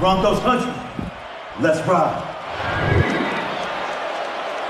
Broncos country. Let's ride.